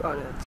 Koniec.